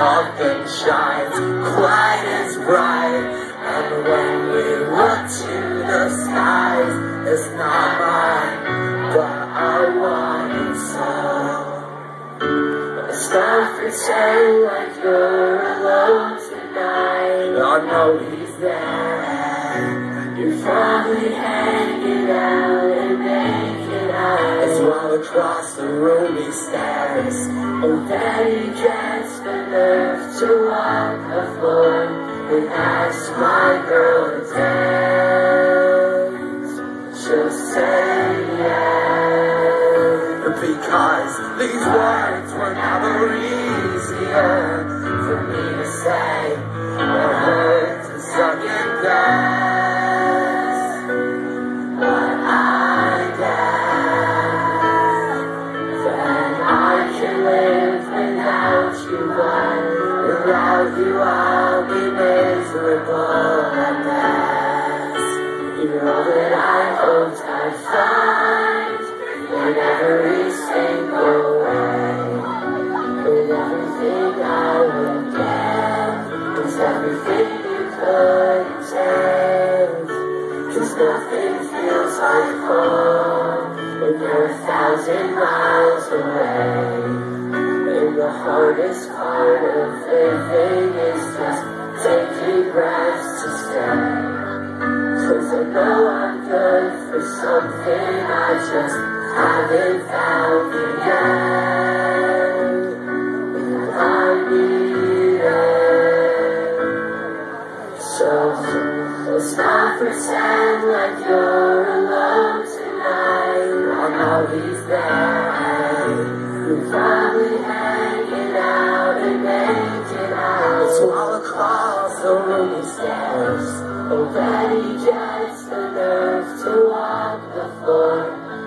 nothing shines quite as bright. And when we look to the skies, it's not mine, but I our one soul. Stop pretending like you're alone tonight. I know he's there. You're probably hanging out and making out. As across the roomy stairs. Oh, Daddy he nerve to walk the floor and ask my girl to dance. She'll say yes. Because these words were never easier for me to say without you I'll be miserable at best. You know that I hoped I'd find in every single way. In everything I would give, it's everything you could take. Cause nothing feels like home when you're a thousand miles away. And the hardest part of for something I just haven't found yet. I. So let's not pretend like you're alone tonight. I know he's there. You're probably hanging out and making out. So all across the roomy stairs. Already the to walk the floor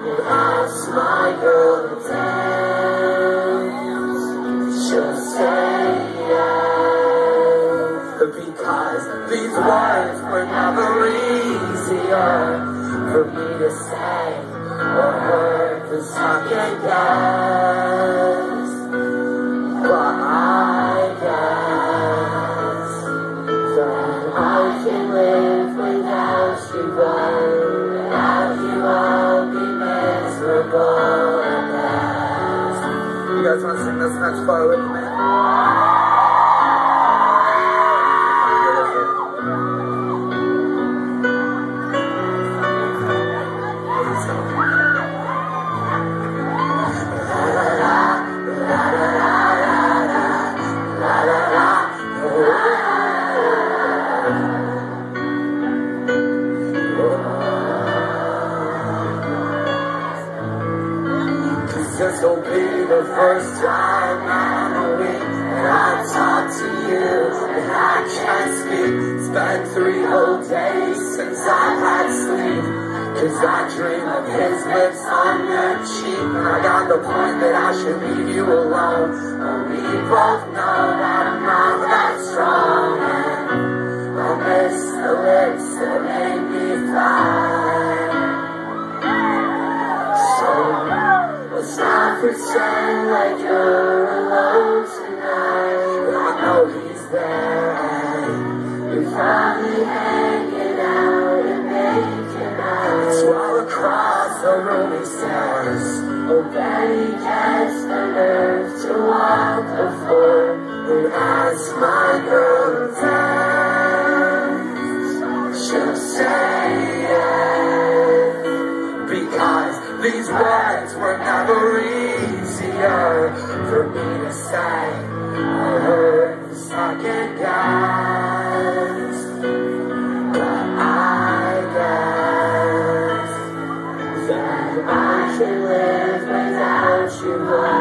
and ask my girl to dance. She'll say yes. Because these words were never easier for me to say or her to second guess. To sing this next part with me? This'll be the first time in a week that I talk to you and I can't speak. It's been three whole days since I've had sleep. Cause I dream of his lips on your cheek. And I got the point that I should leave you alone. But we both know that I'm not that strong. Pretend like you're alone tonight. I know he's there. You're probably hanging out and making out. All across the roomy stairs. Oh, Betty gets the nerve to walk the floor and ask my girl easier for me to say. I heard the second guess, but I guess that I can live without you,